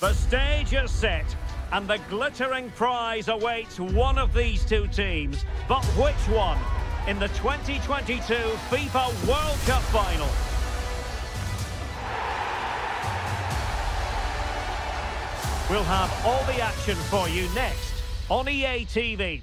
The stage is set, and the glittering prize awaits one of these two teams. But which one? In the 2022 FIFA World Cup final. We'll have all the action for you next on EA TV.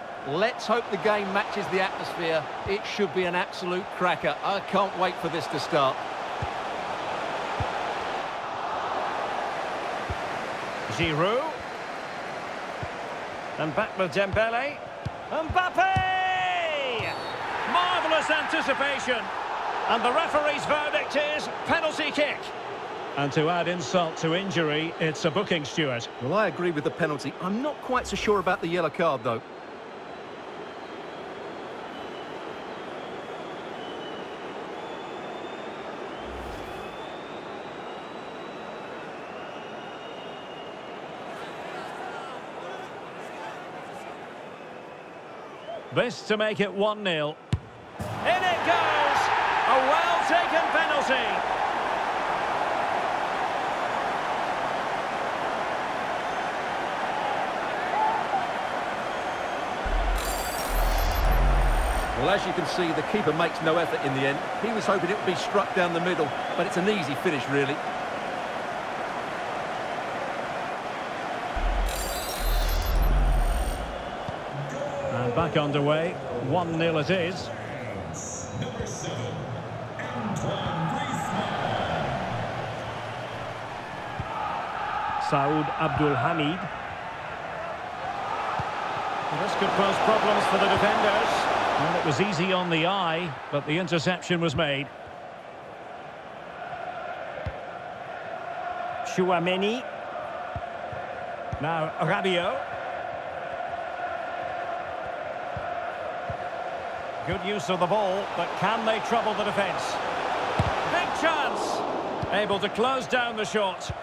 Let's hope the game matches the atmosphere. It should be an absolute cracker. I can't wait for this to start. Giroud. And back with Dembele. Mbappe! Marvellous anticipation. And the referee's verdict is penalty kick. And to add insult to injury, it's a booking, Stuart. Well, I agree with the penalty. I'm not quite so sure about the yellow card, though. This to make it 1-0. In it goes! A well-taken penalty. Well, as you can see, the keeper makes no effort in the end. He was hoping it would be struck down the middle, but it's an easy finish, really. Back underway. 1-0 it is. Saud Abdul Hamid. This could pose problems for the defenders. Well, it was easy on the eye, but the interception was made. Chouameni. Now Rabiot. Good use of the ball, but can they trouble the defence? Big chance! Able to close down the shot.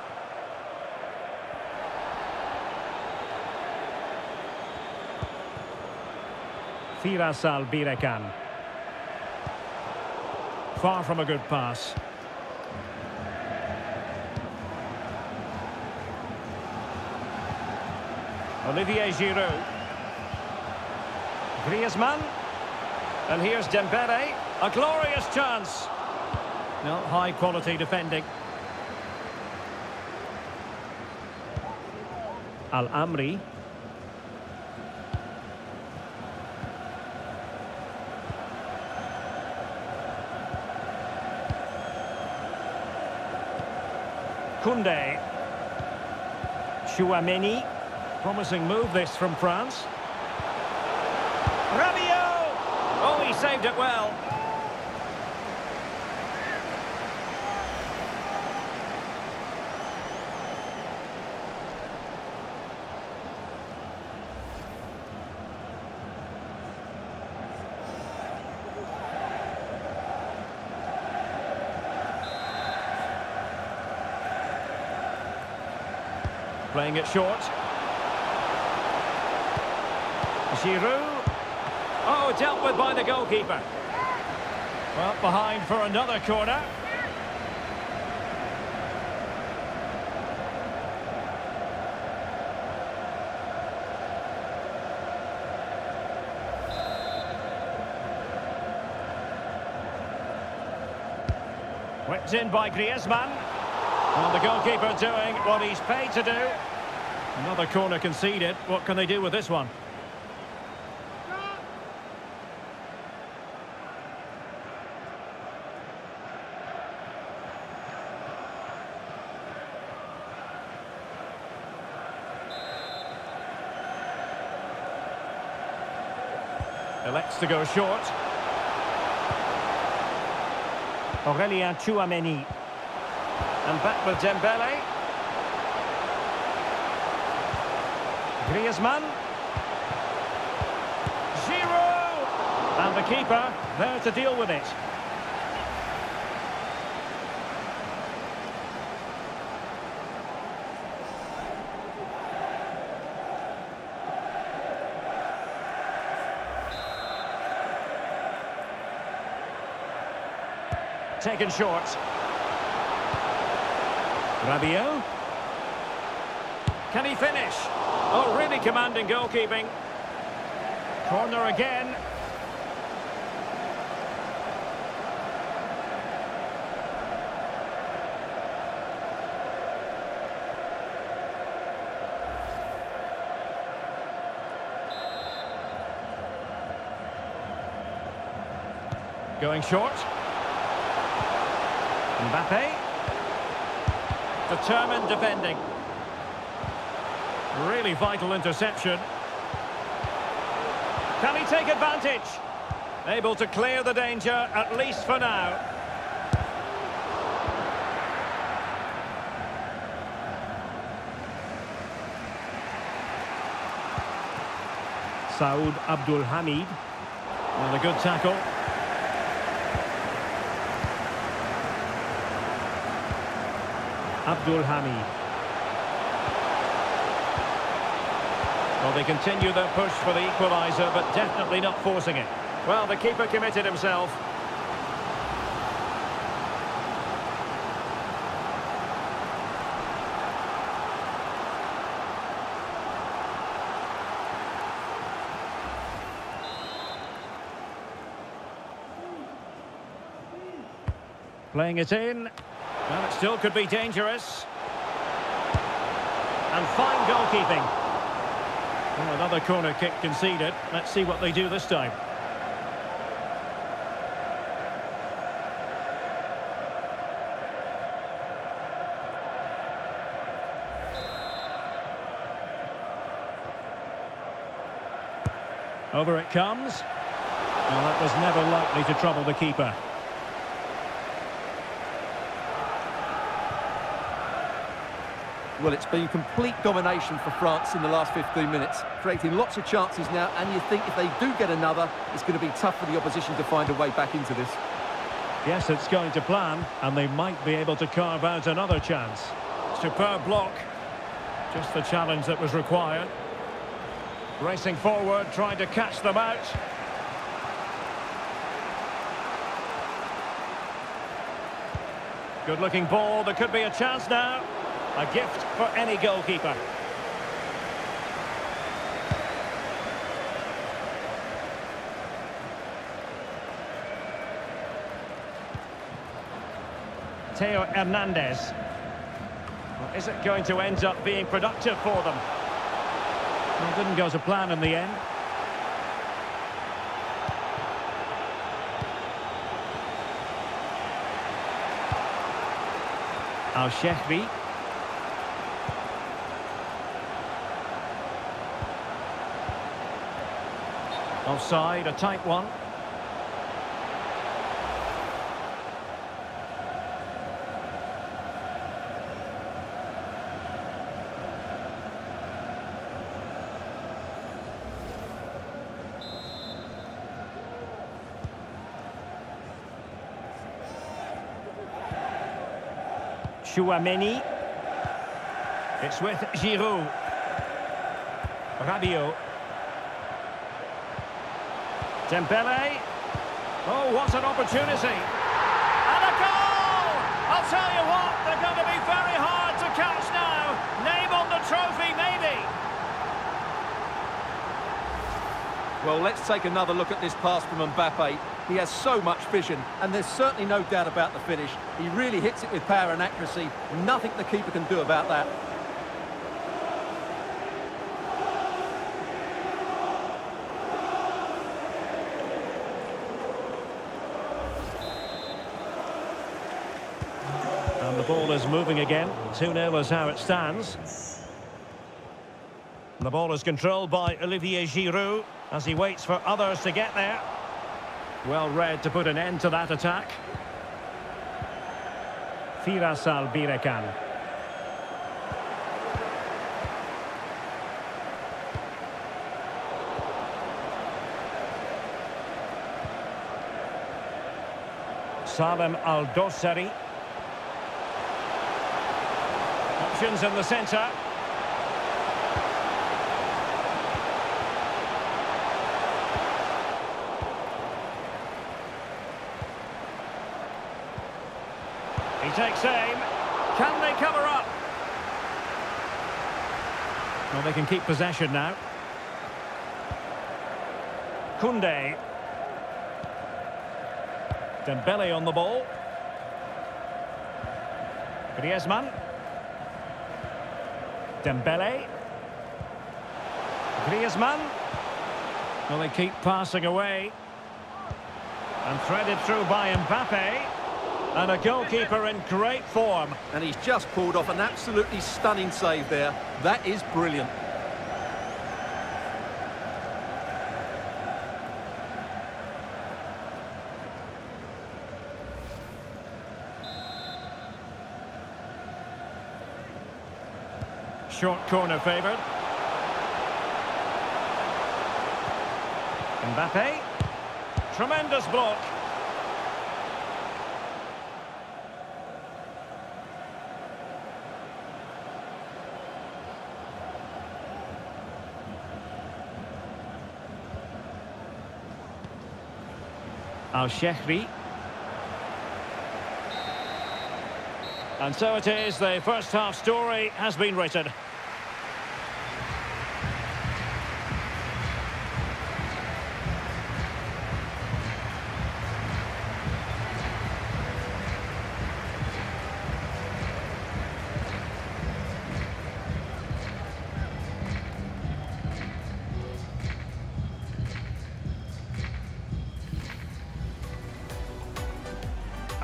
Firas Al-Buraikan. Far from a good pass. Olivier Giroud. Griezmann. And here's Dembele. A glorious chance. No, high quality defending. Al-Amri. Koundé. Chouameni. Promising move this from France. Saved it well. Playing it short. Giroud. Oh, dealt with by the goalkeeper. Well, behind for another corner. Whipped in by Griezmann. And the goalkeeper doing what he's paid to do. Another corner conceded. What can they do with this one? Elects to go short. Aurelien Chouameni. And back with Dembele. Griezmann. Giroud! And the keeper there to deal with it. Taken short. Rabiot. Can he finish? Oh, really commanding goalkeeping. Corner again. Going short. Mbappe. Determined defending. Really vital interception. Can he take advantage? Able to clear the danger, at least for now. Saud Abdul Hamid. And a good tackle. Abdul Hamid. Well, they continue their push for the equaliser, but definitely not forcing it. Well, the keeper committed himself. Playing it in. Well, it still could be dangerous. And fine goalkeeping. Well, another corner kick conceded. Let's see what they do this time. Over it comes. Well, that was never likely to trouble the keeper. Well, it's been complete domination for France in the last 15 minutes, creating lots of chances now, and you think if they do get another, it's going to be tough for the opposition to find a way back into this. Yes, it's going to plan, and they might be able to carve out another chance. Superb block. Just the challenge that was required. Racing forward, trying to catch them out. Good-looking ball. There could be a chance now. A gift for any goalkeeper. Theo Hernandez. Well, is it going to end up being productive for them? Well, didn't go to plan in the end. Al-Shehri. Offside, a tight one. Chouameni. It's with Giroud. Rabiot. Dembele. Oh, what an opportunity. And a goal! I'll tell you what, they're going to be very hard to catch now. Name on the trophy, maybe. Well, let's take another look at this pass from Mbappe. He has so much vision, and there's certainly no doubt about the finish. He really hits it with power and accuracy. Nothing the keeper can do about that. And the ball is moving again. 2-0 is how it stands. The ball is controlled by Olivier Giroud. as he waits for others to get there. Well read to put an end to that attack. Firas Al-Buraikan. Salem Al-Dosari. Options in the centre. He takes aim. Can they cover up? Well, they can keep possession now. Koundé. Dembele on the ball. Griezmann. Dembele. Griezmann. Well, they keep passing away. And threaded through by Mbappe. And a goalkeeper in great form. And he's just pulled off an absolutely stunning save there. That is brilliant. Short corner favoured. Mbappe. Tremendous block. Al-Shehri. And so it is, the first half story has been written.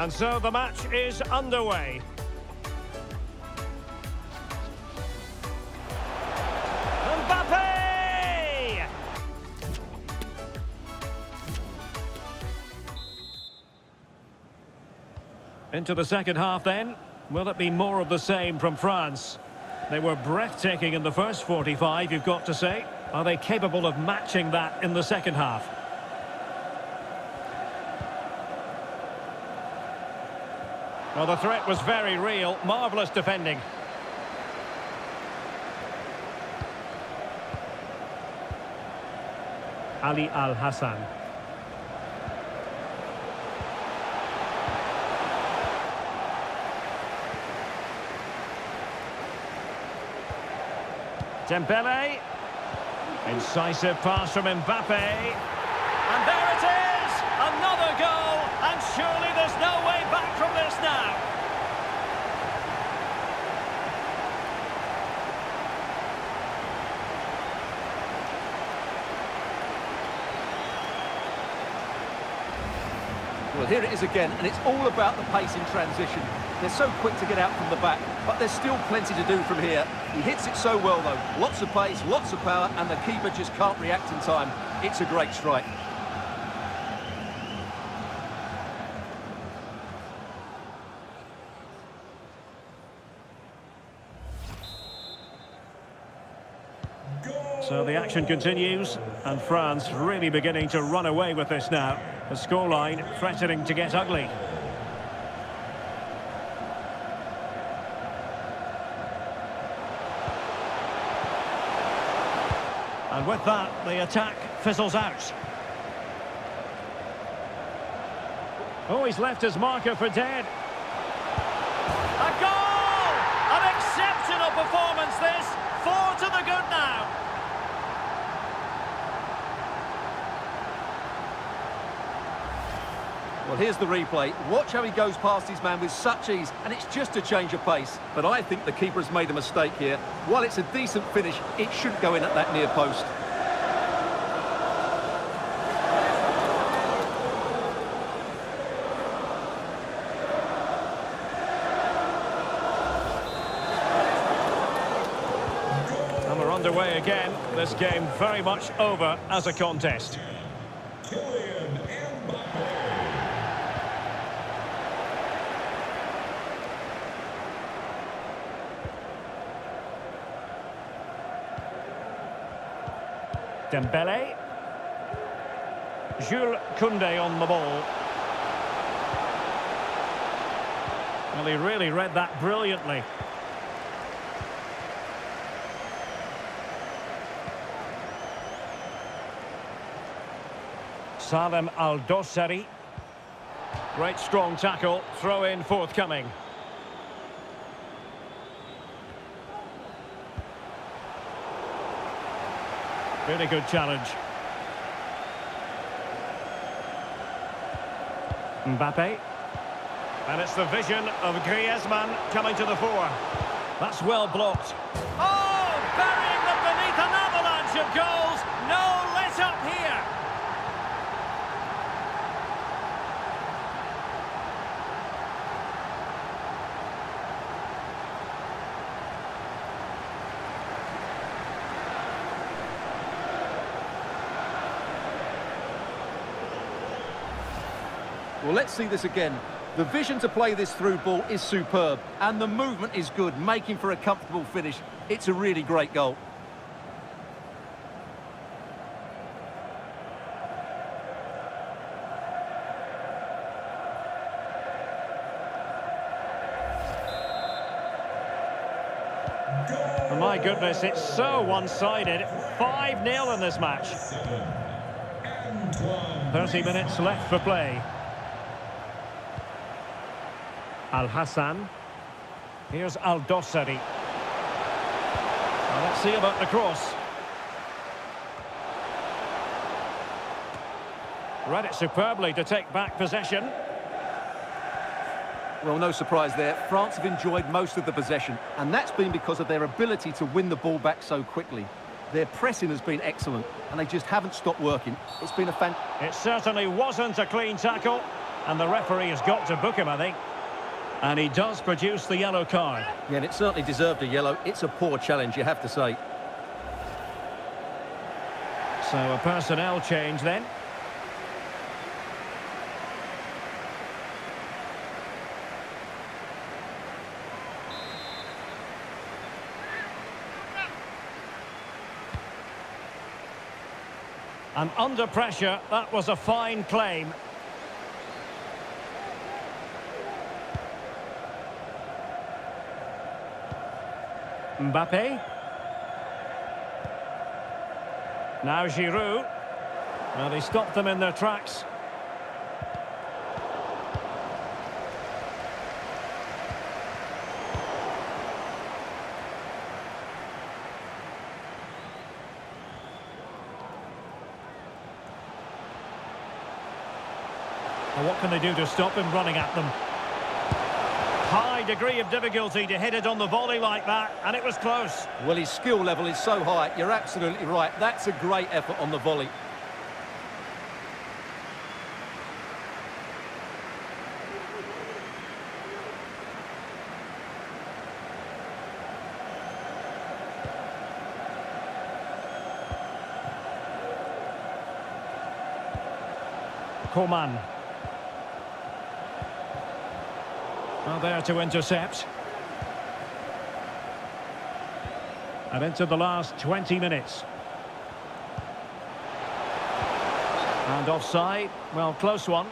And so the match is underway. Mbappe! Into the second half then. Will it be more of the same from France? They were breathtaking in the first 45, you've got to say. Are they capable of matching that in the second half? Well, the threat was very real. Marvellous defending. Ali Al-Hassan. Dembele. Incisive pass from Mbappe. And there it is! Another goal! And surely there's no way back from this now. Well, here it is again, and it's all about the pace in transition. They're so quick to get out from the back, but there's still plenty to do from here. He hits it so well, though. Lots of pace, lots of power, and the keeper just can't react in time. It's a great strike. So the action continues, and France really beginning to run away with this now. The scoreline threatening to get ugly. And with that, the attack fizzles out. Oh, he's left his marker for dead. Well, here's the replay. Watch how he goes past his man with such ease, and it's just a change of pace. But I think the keeper has made a mistake here. While it's a decent finish, it shouldn't go in at that near post. And we're underway again. This game very much over as a contest. Dembele. Jules Koundé on the ball. Well, he really read that brilliantly. Salem Al-Dossari. Great strong tackle, throw in forthcoming. Really good challenge. Mbappe. And it's the vision of Griezmann coming to the fore. That's well blocked. Oh, burying them beneath an avalanche of goals. No let up here. Well, let's see this again. The vision to play this through ball is superb, and the movement is good, making for a comfortable finish. It's a really great goal. My goodness, it's so one-sided. 5-0 in this match. 30 minutes left for play. Al-Hassan. Here's Al-Dossari. Well, let's see about the cross. Read it superbly to take back possession. Well, no surprise there. France have enjoyed most of the possession, and that's been because of their ability to win the ball back so quickly. Their pressing has been excellent, and they just haven't stopped working. It's been a fan... It certainly wasn't a clean tackle, and the referee has got to book him, I think. And he does produce the yellow card. Yeah, and it certainly deserved a yellow. It's a poor challenge, you have to say. So a personnel change then. And under pressure, that was a fine claim. Mbappe. Now Giroud. Well, they stopped them in their tracks. What can they do to stop him running at them? High degree of difficulty to hit it on the volley like that, and it was close. Well, his skill level is so high. You're absolutely right. That's a great effort on the volley. Coman. Well, there to intercept. And into the last 20 minutes. And offside. Well, close one.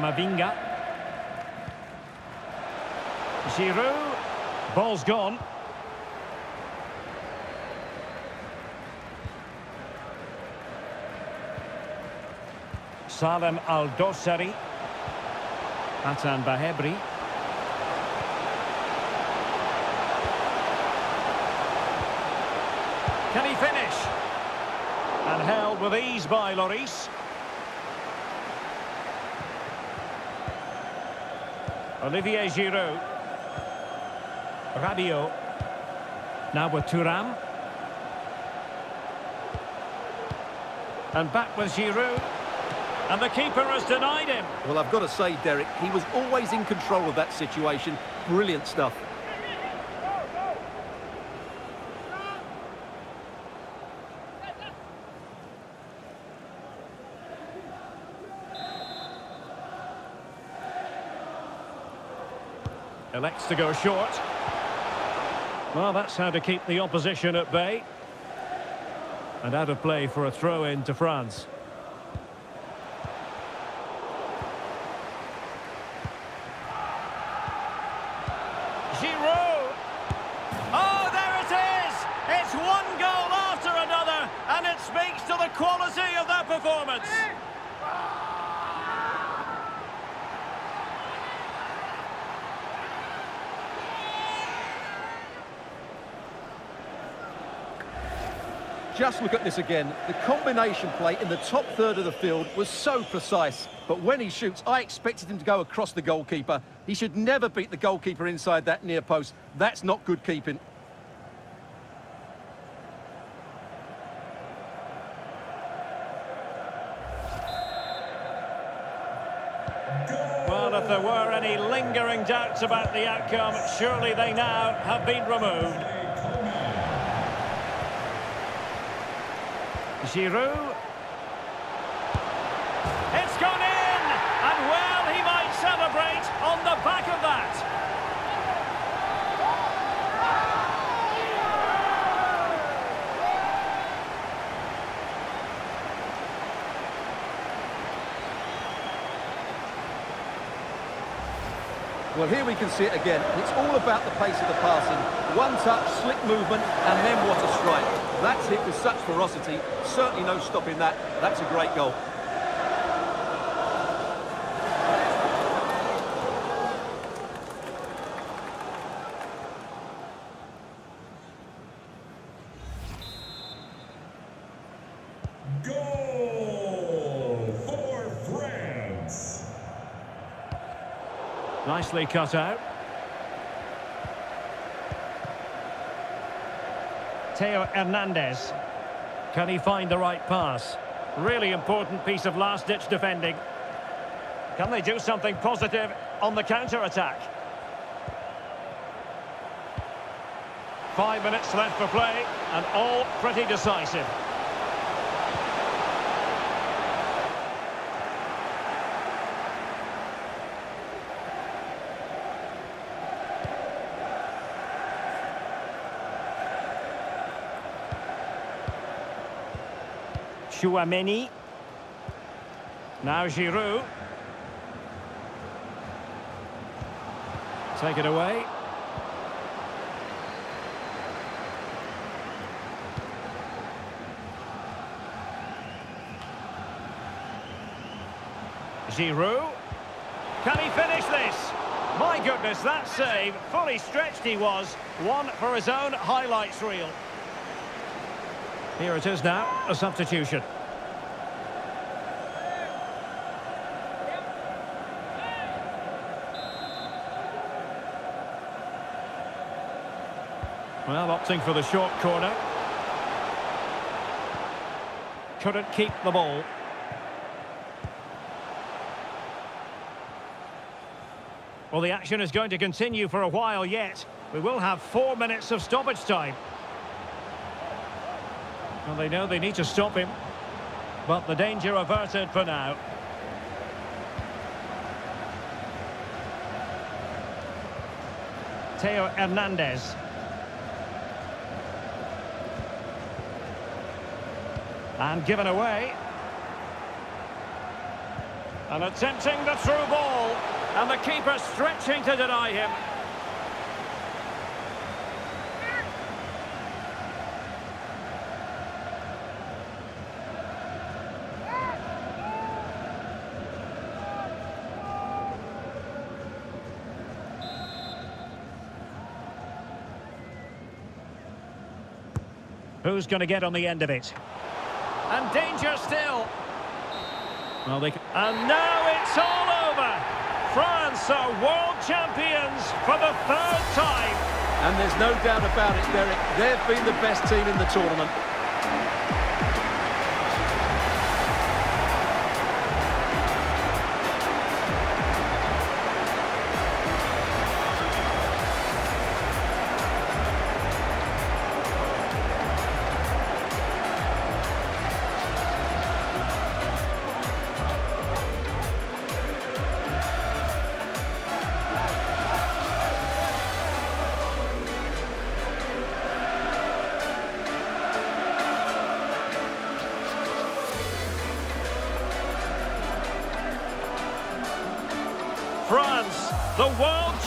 Camavinga. Giroud. Ball's gone. Salem Al-Dossari. Hattan Bahebri. Can he finish? And held with ease by Lloris. Olivier Giroud. Rabiot. Now with Thuram. And back with Giroud. And the keeper has denied him. Well, I've got to say, Derek, he was always in control of that situation. Brilliant stuff. Elects to go short. Well, that's how to keep the opposition at bay. And out of play for a throw in to France. Giroud! Oh, there it is! It's one goal after another, and it speaks to the quality of that performance. Just look at this again. The combination play in the top third of the field was so precise. But when he shoots, I expected him to go across the goalkeeper. He should never beat the goalkeeper inside that near post. That's not good keeping. Well, if there were any lingering doubts about the outcome, surely they now have been removed. Giroud. It's gone in! And well, he might celebrate on the back of that. Well, here we can see it again. It's all about the pace of the passing. One touch, slick movement, and then what a strike. That's hit with such ferocity. Certainly no stopping that. That's a great goal. Nicely cut out. Theo Hernandez. Can he find the right pass? Really important piece of last-ditch defending. Can they do something positive on the counter-attack? Five minutes left for play, and all pretty decisive. Chouameni. Now Giroud. Take it away. Giroud. Can he finish this? My goodness, that save. Fully stretched he was. One for his own highlights reel. Here it is now, a substitution. Well, opting for the short corner. Couldn't keep the ball. Well, the action is going to continue for a while yet. We will have four minutes of stoppage time. Well, they know they need to stop him. But the danger averted for now. Theo Hernandez. And given away. And attempting the through ball. And the keeper stretching to deny him. Who's going to get on the end of it? And danger still. Well, they... And now it's all over. France are world champions for the third time. And there's no doubt about it, Derek. They've been the best team in the tournament.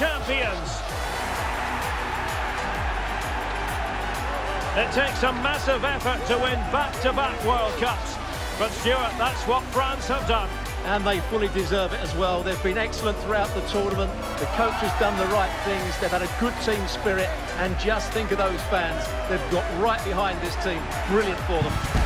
Champions. It takes a massive effort to win back-to-back -back World Cups. But Stuart, that's what France have done. And they fully deserve it as well. They've been excellent throughout the tournament. The coach has done the right things. They've had a good team spirit. And just think of those fans. They've got right behind this team. Brilliant for them.